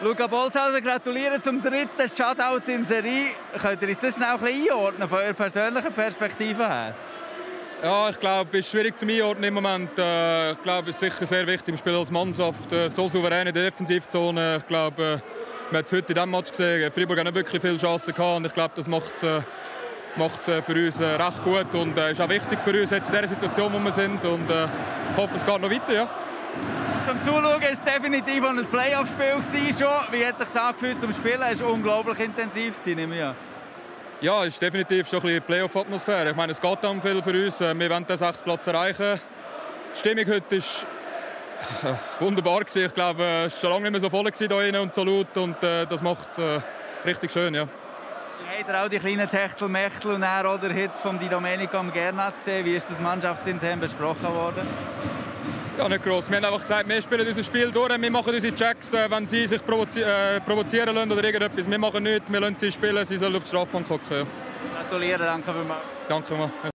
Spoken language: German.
Luca Bolzhauser, gratuliere zum dritten Shutout in Serie. Könnt ihr uns das schnell einordnen, von eurer persönlichen Perspektive her? Ja, ich glaube, es ist schwierig zu einordnen im Moment. Äh, ich glaube, es ist sicher sehr wichtig, wir spielen als Mannschaft äh, so souverän in der Defensivzone. Ich glaube, äh, man hat es heute in diesem Match gesehen, Freiburg hat nicht wirklich viele Chancen gehabt und ich glaube, das macht es für uns recht gut und ist auch wichtig für uns jetzt in der Situation, wo wir sind und ich hoffe, es geht noch weiter. Ja. Zum Zuschauen war es definitiv ein Playoff-Spiel schon. Wie hat es sich angefühlt zum Spielen? Es war unglaublich intensiv, nehme ich an. Ja, es ist definitiv schon ein bisschen Playoff-Atmosphäre. Ich meine, es geht dann viel für uns. Äh, wir wollen den sechs Platz erreichen. Die Stimmung heute ist äh, wunderbar gewesen. Ich glaube, es war schon lange nicht mehr so voll hier und so laut und äh, das macht es äh, richtig schön, ja. Habt ihr auch die kleinen Techtelmechtel und er oder Hits von Di Domenico am Gernat gesehen? Wie ist das mannschaftsintern besprochen worden? Ja, nicht gross. Wir haben einfach gesagt, wir spielen unser Spiel durch, wir machen unsere Checks, äh, wenn sie sich provozi äh, provozieren lassen oder irgendetwas. Wir machen nichts, wir lassen sie spielen, sie sollen auf die Strafbank gucken. Ja. Gratuliere, danke vielmals. Danke mal.